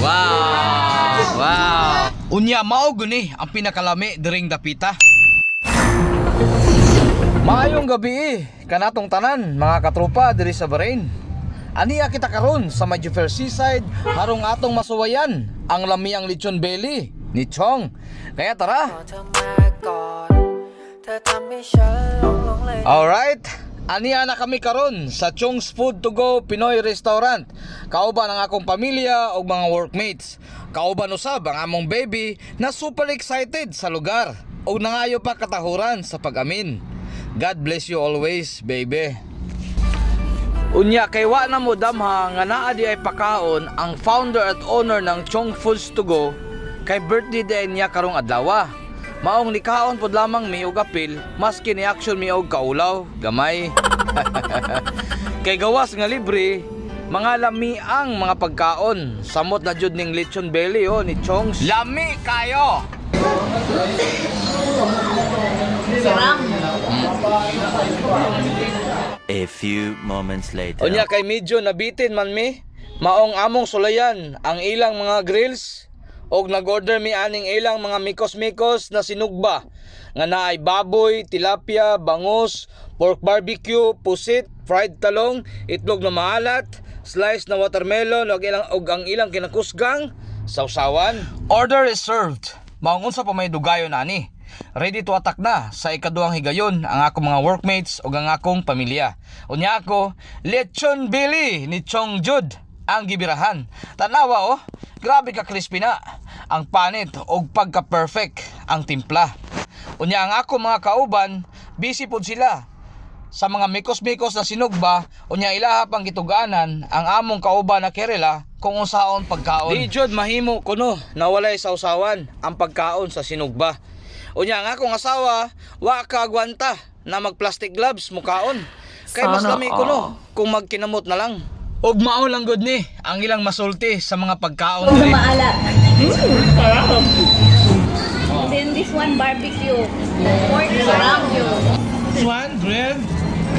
Wow! Wow! Unya mao guni ang pinakalami diring dapita. Maayong gabi kanatong tanan mga katropa diri sa Bahrain. Aniya kita karon sa Majufer Seaside harong atong masuwayan ang lamiang lechon belly ni Chong. Kaya tara. เธ Aniya na kami karon sa Chong's Food to Go Pinoy Restaurant. Kauban ang akong pamilya o mga workmates. Kauban usab ang among baby na super excited sa lugar o nangayo pa katahuran sa pag-amin. God bless you always, baby. Unya kay wa na mo damha nga naa di ay pakaon ang founder at owner ng Chong Foods to Go kay birthday day niya karong adlaw. Maong nikaon pod lamang mi og apil maski ni action mi og kaulaw gamay. kay gawas nga libre mga lami ang mga pagkaon samot na jud ning lechon belly oh ni Chong's. Lami kayo. A few moments later. Unya kay medyo nabitin man mi. Maong among sulayan ang ilang mga grills og nag-order mi aning ilang mga mikos-mikos na sinugba nga naay baboy, tilapia, bangus, pork barbecue, pusit, fried talong, itlog na maalat, slice na watermelon og ilang og ang ilang kinakusgang sausawan. Order is served. Maong unsa pa may dugayon ani. Ready to attack na sa ikaduhang higayon ang akong mga workmates ug ang akong pamilya. Unya ako, Lechon Billy ni Chong Jud ang gibirahan. Tanawa oh, grabe ka crispy na. Ang panit og pagka-perfect ang timpla. Unya ang ako mga kauban, busy pod sila sa mga mikos-mikos na sinugba unya ilaha pang gituganan ang among kauban na Kerala kung unsaon pagkaon. Di jud mahimo kuno nawalay sa usawan ang pagkaon sa sinugba. Unya nga akong asawa wa ka agwanta na mag plastic gloves mukaon. Kay mas lami kuno kung magkinamot na lang. Ug mao lang gud ni ang ilang masulti sa mga pagkaon Puro diri. This one barbecue. Pork barbecue.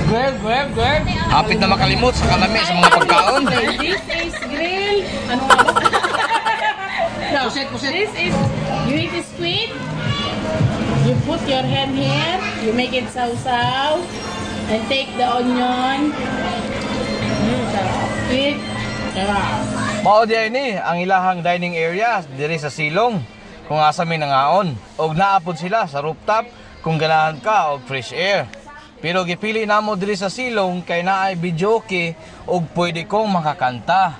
Grab, grab, grab. Hapit na makalimot sa kalami sa mga pagkaon. This is grill. Ano nga ba? no. Pusit, pusit. This is, you eat sweet. You put your hand here. You make it sausaw. And take the onion. Mm, sarap. Sweet. Sarap. Mao ni ang ilahang dining area diri sa silong kung asa mi nangaon og naapod sila sa rooftop kung ganahan ka og fresh air. Pero gipili namo diri sa silong kay naay videoke og pwede kong makakanta.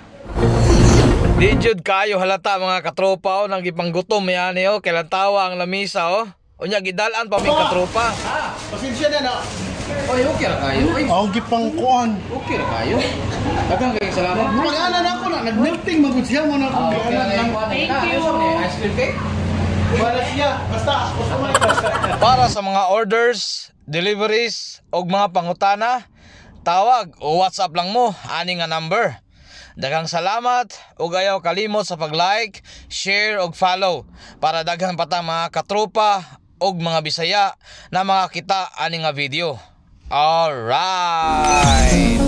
Di jud kayo halata mga katropa o nang gipanggutom yani o kailan tawa ang lamisa o. Unya gidalan pa mi katropa. Pasensya na na. Oy, okay ra kayo. Oy, Ako gipang kuan. okay ra kayo. Daghang kay salamat. Pag-ana na ako na, nag-melting magud siya mo na ako. Thank you. Ice cream cake. Wala siya. Basta, Para sa mga orders, deliveries, o mga pangutana, tawag o WhatsApp lang mo, ani nga number. Daghang salamat ug ayaw kalimot sa pag-like, share ug follow para daghan pa ta mga katropa ug mga Bisaya na makakita ani nga video. All right.